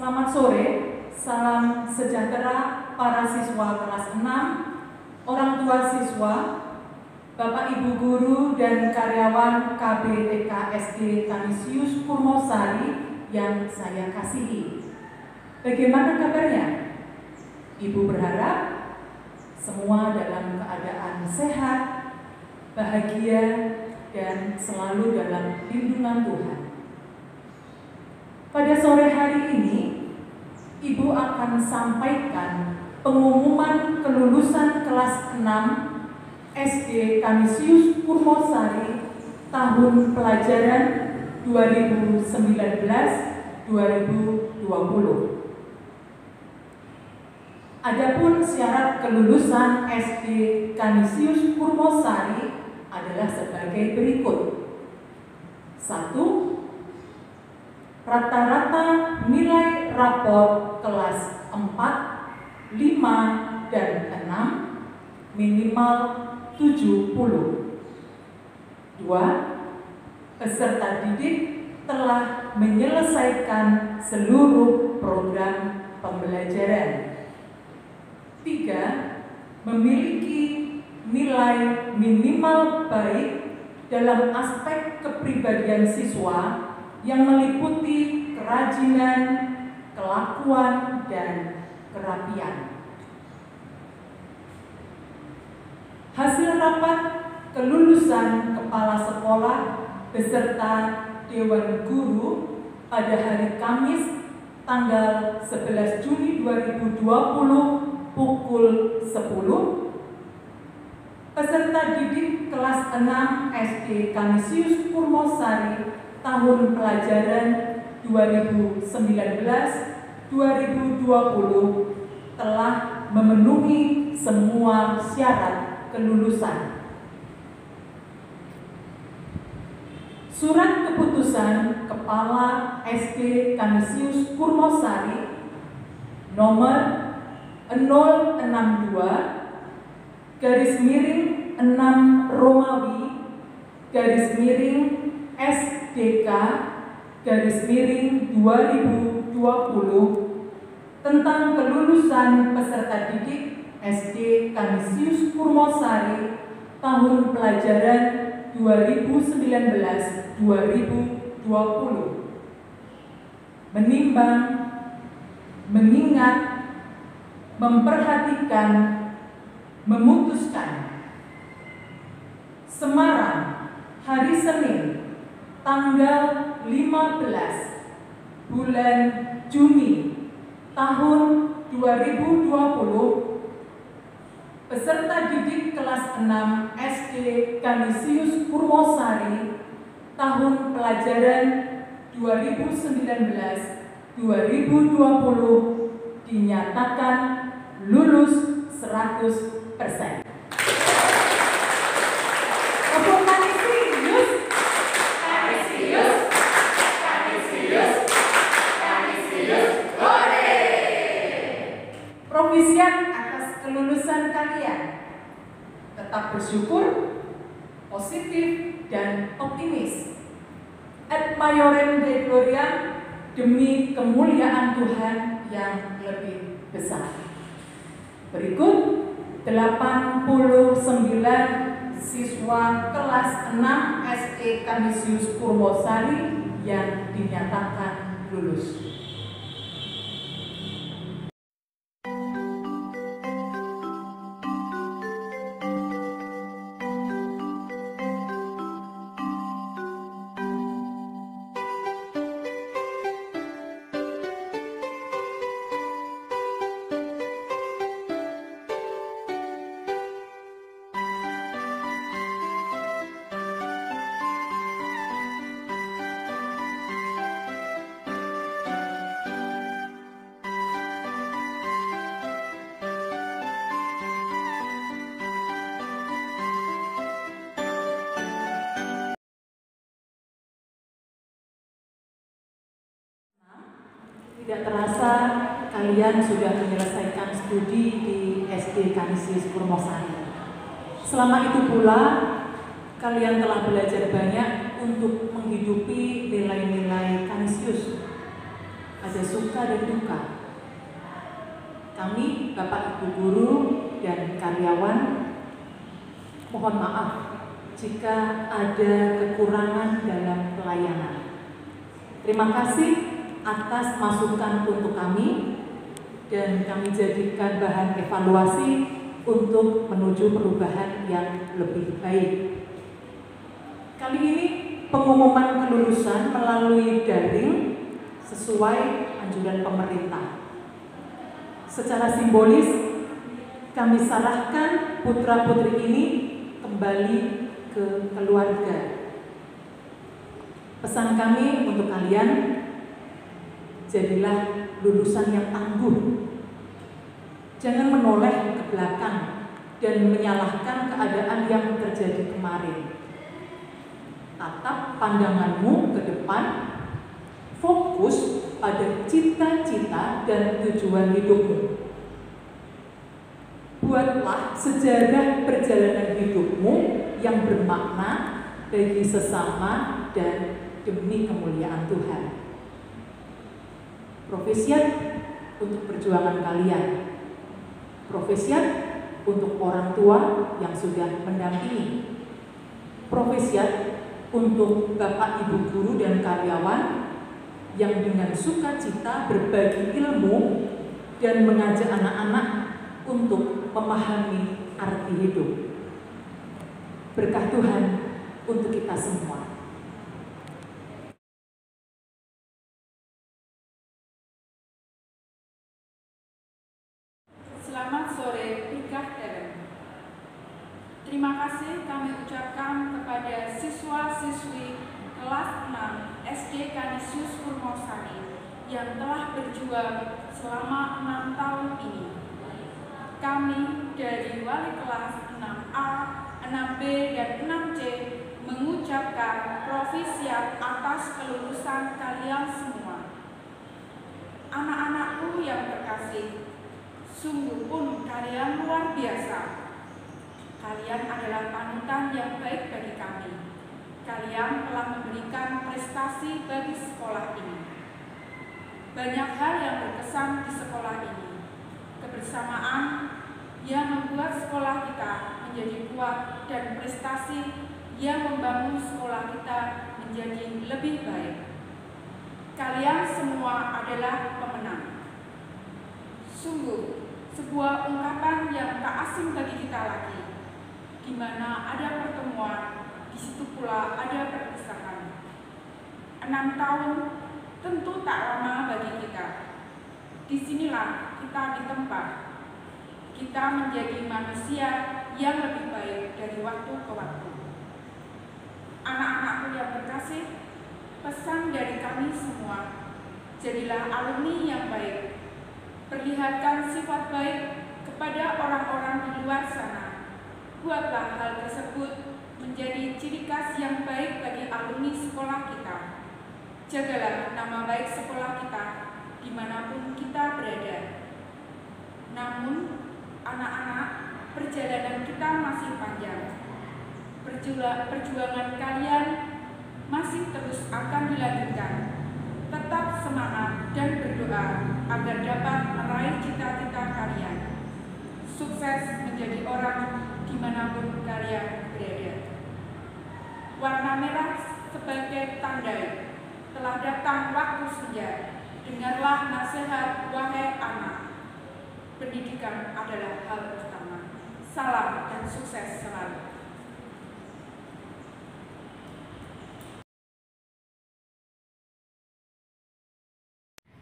Selamat sore, salam sejahtera para siswa kelas 6, orang tua siswa, Bapak Ibu guru dan karyawan KBTK SD Kanisius Purmosari yang saya kasihi. Bagaimana kabarnya? Ibu berharap semua dalam keadaan sehat, bahagia, dan selalu dalam lindungan Tuhan. Pada sore hari ini, Ibu akan sampaikan pengumuman kelulusan kelas 6 SD Kanisius Purmosari tahun pelajaran 2019-2020. Adapun syarat kelulusan SD Kanisius Purmosari adalah sebagai berikut. Satu, rata-rata nilai rapor kelas 4, 5, dan 6 minimal 70. Dua, peserta didik telah menyelesaikan seluruh program pembelajaran. Tiga, memiliki nilai minimal baik dalam aspek kepribadian siswa yang meliputi kerajinan, kelakuan, dan kerapian. Hasil rapat kelulusan kepala sekolah beserta Dewan Guru pada hari Kamis tanggal 11 Juni 2020 pukul 10 peserta didik kelas 6 SD Kanisius Purmosari tahun pelajaran 2019-2020 telah memenuhi semua syarat kelulusan. Surat keputusan Kepala SD Kanisius Purmosari nomor 062 garis miring 6 Romawi garis miring SDK garis miring 2020 tentang kelulusan peserta didik SD Kanisius Purmosari tahun pelajaran 2019-2020 menimbang mengingat memperhatikan, memutuskan. Semarang, hari Senin, tanggal 15 bulan Juni tahun 2020 peserta didik kelas 6 SD Kanisius Purwosari tahun pelajaran 2019-2020 dinyatakan lulus 100%. Kelulusan kalian. Tetap bersyukur, positif, dan optimis. Et Majorem Dei Gloria demi kemuliaan Tuhan yang lebih besar. Berikut 89 siswa kelas 6 SD Kanisius Purwosari yang dinyatakan lulus. Tidak terasa kalian sudah menyelesaikan studi di SD Kanisius Purmosari. Selama itu pula, kalian telah belajar banyak untuk menghidupi nilai-nilai Kanisius. ada suka dan duka. Kami, Bapak Ibu Guru dan karyawan, mohon maaf jika ada kekurangan dalam pelayanan. Terima kasih atas masukan untuk kami dan kami jadikan bahan evaluasi untuk menuju perubahan yang lebih baik. Kali ini pengumuman kelulusan melalui daring sesuai anjuran pemerintah. Secara simbolis, kami serahkan putra-putri ini kembali ke keluarga. Pesan kami untuk kalian, jadilah lulusan yang tangguh. Jangan menoleh ke belakang dan menyalahkan keadaan yang terjadi kemarin. Tatap pandanganmu ke depan, fokus pada cita-cita dan tujuan hidupmu. Buatlah sejarah perjalanan hidupmu yang bermakna bagi sesama dan demi kemuliaan Tuhan. Profesiat untuk perjuangan kalian. Profesiat untuk orang tua yang sudah mendampingi. Profesiat untuk Bapak Ibu guru dan karyawan yang dengan sukacita berbagi ilmu dan mengajak anak-anak untuk memahami arti hidup. Berkah Tuhan untuk kita semua. Selamat sore, Pikah Deren. Terima kasih kami ucapkan kepada siswa-siswi kelas 6 SD Kanisius Purmosari yang telah berjuang selama enam tahun ini. Kami dari wali kelas 6A, 6B, dan 6C mengucapkan profisiat atas kelulusan kalian semua. Anak-anakku yang terkasih, sungguh pun kalian luar biasa. Kalian adalah panutan yang baik bagi kami kalian telah memberikan prestasi bagi sekolah ini. Banyak hal yang berkesan di sekolah ini. Kebersamaan yang membuat sekolah kita menjadi kuat dan prestasi yang membangun sekolah kita menjadi lebih baik. Kalian semua adalah pemenang. Sungguh, sebuah ungkapan yang tak asing bagi kita lagi, di mana ada pertemuan di situ pula ada perpisahan. Enam tahun tentu tak lama bagi kita. Di sinilah kita ditempa. Kita menjadi manusia yang lebih baik dari waktu ke waktu. Anak-anakku yang terkasih, pesan dari kami semua, jadilah alumni yang baik. Perlihatkan sifat baik kepada orang-orang di luar sana. Buatlah hal tersebut menjadi ciri khas yang baik bagi alumni sekolah kita. Jagalah nama baik sekolah kita di mana pun kita berada. Namun, anak-anak, perjalanan kita masih panjang. Perjuangan kalian masih terus akan dilanjutkan. Tetap semangat dan berdoa agar dapat meraih cita-cita kalian. Sukses menjadi orang di mana pun kalian berada warna merah sebagai tanda telah datang waktu senja. Dengarlah nasihat wahai anak. Pendidikan adalah hal utama. Salam dan sukses selalu.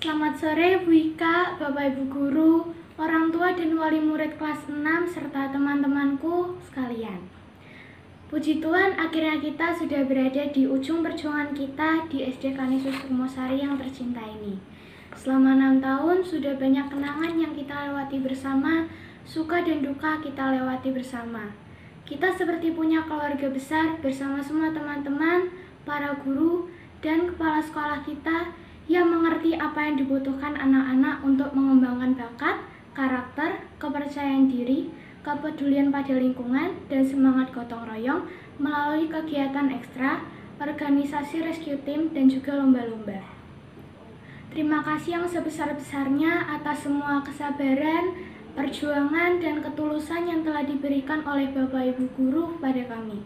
Selamat sore Bu Ika, Bapak Ibu Guru, orang tua dan wali murid kelas 6 serta teman-temanku sekalian. Puji Tuhan, akhirnya kita sudah berada di ujung perjuangan kita di SD Kanisius Rumosari yang tercinta ini. Selama enam tahun, sudah banyak kenangan yang kita lewati bersama, suka dan duka kita lewati bersama. Kita seperti punya keluarga besar bersama semua teman-teman, para guru, dan kepala sekolah kita yang mengerti apa yang dibutuhkan anak-anak untuk mengembangkan bakat, karakter, kepercayaan diri, kepedulian pada lingkungan, dan semangat gotong royong melalui kegiatan ekstra, organisasi rescue team, dan juga lomba-lomba. Terima kasih yang sebesar-besarnya atas semua kesabaran, perjuangan, dan ketulusan yang telah diberikan oleh Bapak Ibu guru kepada kami.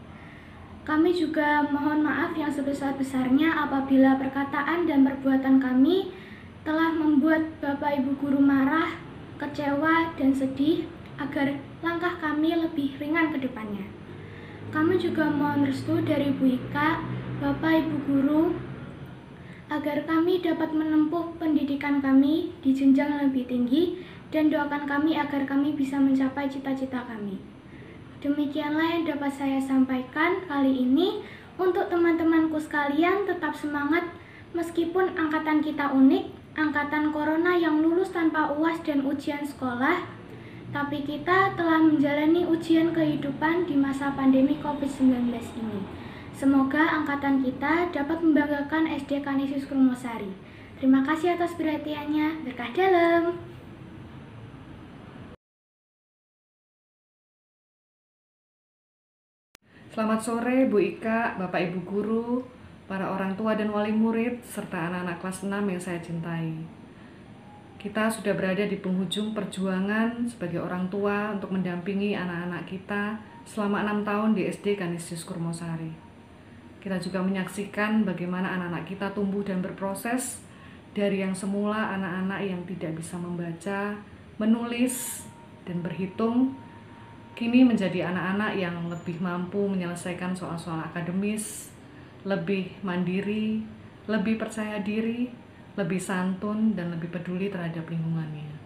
Kami juga mohon maaf yang sebesar-besarnya apabila perkataan dan perbuatan kami telah membuat Bapak Ibu guru marah, kecewa, dan sedih agar langkah kami lebih ringan ke depannya. Kami juga mohon restu dari Bu Ika, Bapak Ibu guru, agar kami dapat menempuh pendidikan kami di jenjang lebih tinggi dan doakan kami agar kami bisa mencapai cita-cita kami. Demikianlah yang dapat saya sampaikan kali ini. Untuk teman-temanku sekalian, tetap semangat meskipun angkatan kita unik, angkatan corona yang lulus tanpa UAS dan ujian sekolah, tapi kita telah menjalani ujian kehidupan di masa pandemi COVID-19 ini. Semoga angkatan kita dapat membanggakan SD Kanisius Krumosari. Terima kasih atas perhatiannya. Berkah dalam. Selamat sore Bu Ika, Bapak Ibu guru, para orang tua dan wali murid, serta anak-anak kelas 6 yang saya cintai. Kita sudah berada di penghujung perjuangan sebagai orang tua untuk mendampingi anak-anak kita selama enam tahun di SD Kanisius Kurmosari. Kita juga menyaksikan bagaimana anak-anak kita tumbuh dan berproses dari yang semula anak-anak yang tidak bisa membaca, menulis, dan berhitung kini menjadi anak-anak yang lebih mampu menyelesaikan soal-soal akademis, lebih mandiri, lebih percaya diri, lebih santun, dan lebih peduli terhadap lingkungannya.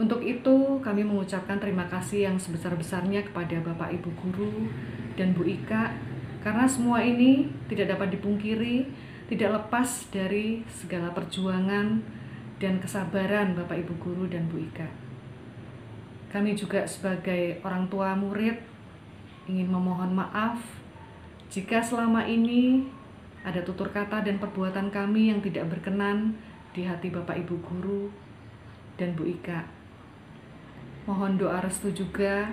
Untuk itu, kami mengucapkan terima kasih yang sebesar-besarnya kepada Bapak Ibu Guru dan Bu Ika, karena semua ini tidak dapat dipungkiri, tidak lepas dari segala perjuangan dan kesabaran Bapak Ibu Guru dan Bu Ika. Kami juga sebagai orang tua murid ingin memohon maaf jika selama ini ada tutur kata dan perbuatan kami yang tidak berkenan di hati Bapak Ibu guru dan Bu Ika. Mohon doa restu juga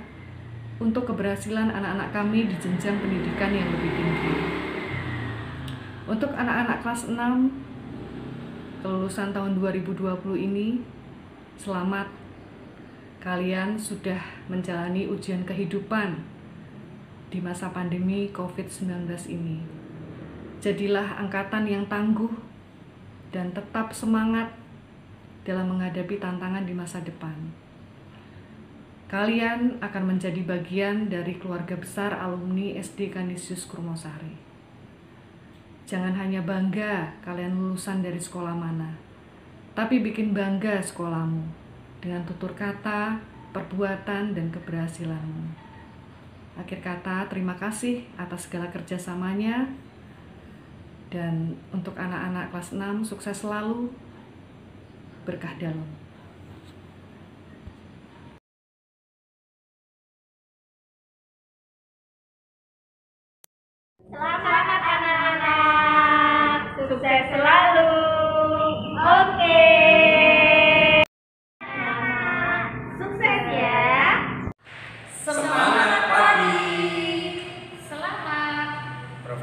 untuk keberhasilan anak-anak kami di jenjang pendidikan yang lebih tinggi. Untuk anak-anak kelas 6 kelulusan tahun 2020 ini, selamat kalian sudah menjalani ujian kehidupan di masa pandemi COVID-19 ini. Jadilah angkatan yang tangguh dan tetap semangat dalam menghadapi tantangan di masa depan. Kalian akan menjadi bagian dari keluarga besar alumni SD Kanisius Kurmosari. Jangan hanya bangga kalian lulusan dari sekolah mana, tapi bikin bangga sekolahmu dengan tutur kata, perbuatan, dan keberhasilanmu. Akhir kata, terima kasih atas segala kerjasamanya. Dan untuk anak-anak kelas 6, sukses selalu, berkah dalam.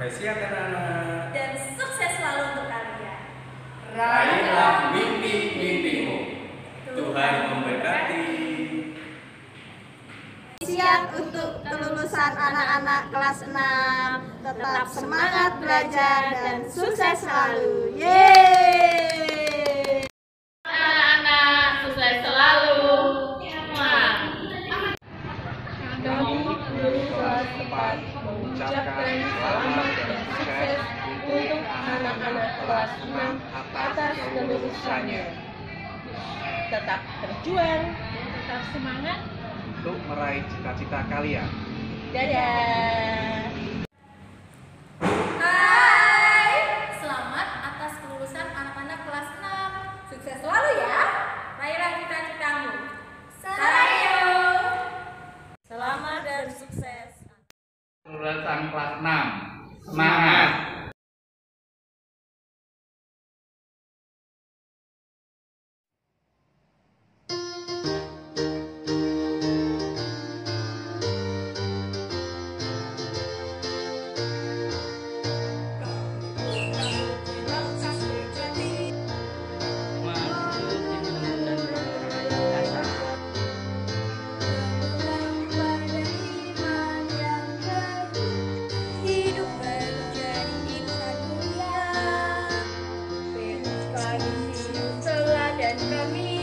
Profesi anak-anak. dan sukses selalu untuk kalian. Raihlah mimpi-mimpimu. Tuhan memberkati. Siap untuk kelulusan anak-anak kelas 6. Tetap semangat belajar dan sukses selalu. Yeay! Anak-anak sukses selalu. mengucapkan selamat dan sukses untuk anak-anak kelas 6 atas kelulusannya. tetap berjuang, tetap semangat. Untuk meraih cita-cita kalian. Dadah. Hai, selamat atas kelulusan anak-anak kelas 6. Sukses selalu ya. Raihlah cita-citamu. Sarayo. Selamat dan sukses. Kelulusan kelas 6. Semangat. and from me.